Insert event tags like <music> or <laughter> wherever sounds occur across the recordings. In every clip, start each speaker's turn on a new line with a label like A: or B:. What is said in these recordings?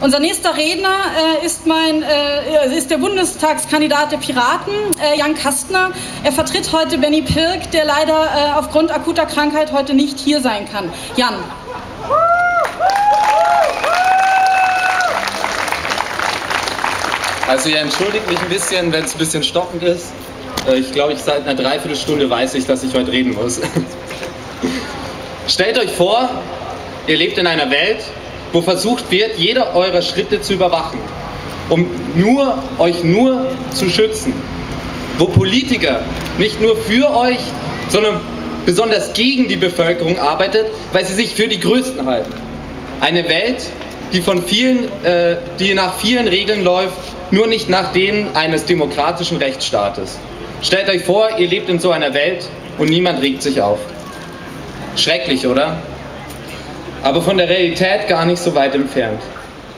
A: Unser nächster Redner äh, ist, mein, äh, ist der Bundestagskandidat der Piraten, äh, Jan Kastner. Er vertritt heute Benny Pirk, der leider äh, aufgrund akuter Krankheit heute nicht hier sein kann. Jan.
B: Also ihr entschuldigt mich ein bisschen, wenn es ein bisschen stockend ist. Äh, ich glaube, ich seit einer Dreiviertelstunde weiß ich, dass ich heute reden muss. <laughs> Stellt euch vor, ihr lebt in einer Welt, wo versucht wird, jeder eurer Schritte zu überwachen, um nur, euch nur zu schützen. Wo Politiker nicht nur für euch, sondern besonders gegen die Bevölkerung arbeitet, weil sie sich für die Größten halten. Eine Welt, die von vielen, äh, die nach vielen Regeln läuft, nur nicht nach denen eines demokratischen Rechtsstaates. Stellt euch vor, ihr lebt in so einer Welt und niemand regt sich auf. Schrecklich, oder? Aber von der Realität gar nicht so weit entfernt.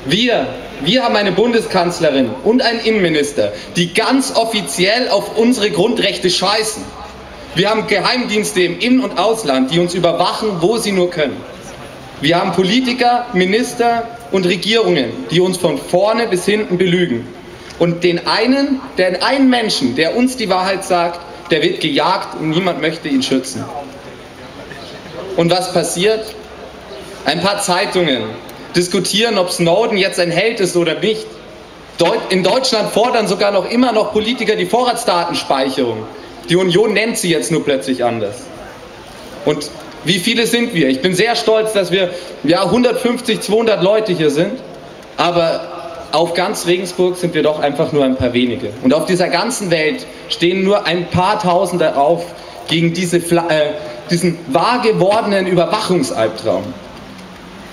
B: Wir, wir haben eine Bundeskanzlerin und einen Innenminister, die ganz offiziell auf unsere Grundrechte scheißen. Wir haben Geheimdienste im In- und Ausland, die uns überwachen, wo sie nur können. Wir haben Politiker, Minister und Regierungen, die uns von vorne bis hinten belügen. Und den einen, den einen Menschen, der uns die Wahrheit sagt, der wird gejagt und niemand möchte ihn schützen. Und was passiert? Ein paar Zeitungen diskutieren, ob Snowden jetzt ein Held ist oder nicht. In Deutschland fordern sogar noch immer noch Politiker die Vorratsdatenspeicherung. Die Union nennt sie jetzt nur plötzlich anders. Und wie viele sind wir? Ich bin sehr stolz, dass wir ja 150, 200 Leute hier sind, aber auf ganz Regensburg sind wir doch einfach nur ein paar wenige. Und auf dieser ganzen Welt stehen nur ein paar Tausende auf gegen diese, äh, diesen wahr gewordenen Überwachungsalbtraum.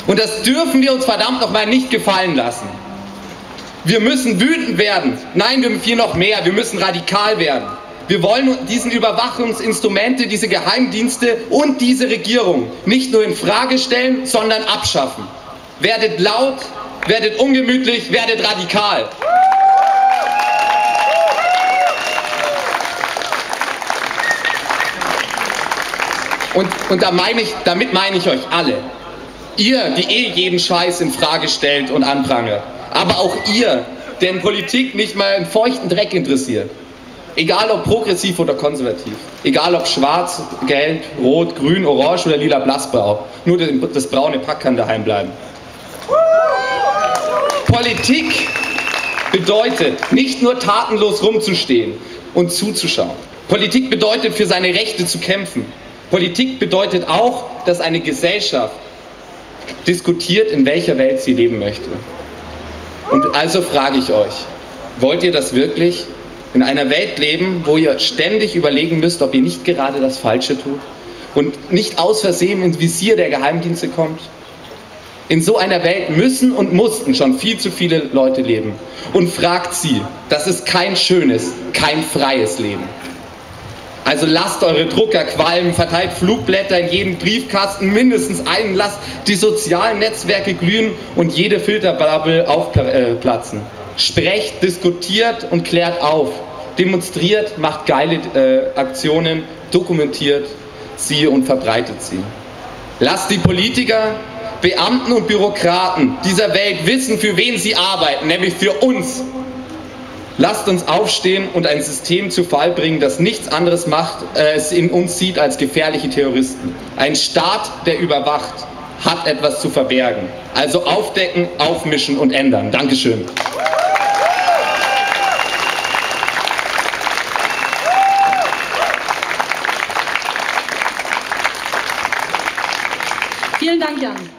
B: Und das dürfen wir uns verdammt nochmal nicht gefallen lassen. Wir müssen wütend werden. Nein, wir müssen noch mehr. Wir müssen radikal werden. Wir wollen diesen Überwachungsinstrumente, diese Geheimdienste und diese Regierung nicht nur in Frage stellen, sondern abschaffen. Werdet laut, werdet ungemütlich, werdet radikal. Und, und da meine ich, damit meine ich euch alle. Ihr, die eh jeden Scheiß in Frage stellt und anprangert. Aber auch ihr, der in Politik nicht mal einen feuchten Dreck interessiert. Egal ob progressiv oder konservativ. Egal ob schwarz, gelb, rot, grün, orange oder lila blassblau. Nur das braune Pack kann daheim bleiben. Politik bedeutet nicht nur tatenlos rumzustehen und zuzuschauen. Politik bedeutet für seine Rechte zu kämpfen. Politik bedeutet auch, dass eine Gesellschaft diskutiert, in welcher Welt sie leben möchte. Und also frage ich euch, wollt ihr das wirklich? In einer Welt leben, wo ihr ständig überlegen müsst, ob ihr nicht gerade das Falsche tut und nicht aus Versehen ins Visier der Geheimdienste kommt? In so einer Welt müssen und mussten schon viel zu viele Leute leben. Und fragt sie, das ist kein schönes, kein freies Leben. Also lasst eure Drucker qualmen, verteilt Flugblätter in jedem Briefkasten, mindestens einen, lasst die sozialen Netzwerke glühen und jede Filterbubble aufplatzen. Sprecht, diskutiert und klärt auf. Demonstriert, macht geile äh, Aktionen, dokumentiert sie und verbreitet sie. Lasst die Politiker, Beamten und Bürokraten dieser Welt wissen, für wen sie arbeiten, nämlich für uns, Lasst uns aufstehen und ein System zu Fall bringen, das nichts anderes macht, äh, es in uns sieht als gefährliche Terroristen. Ein Staat, der überwacht, hat etwas zu verbergen. Also aufdecken, aufmischen und ändern. Dankeschön.
A: Vielen Dank, Jan.